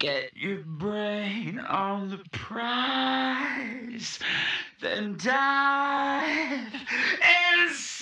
Get your brain on the prize, then dive and.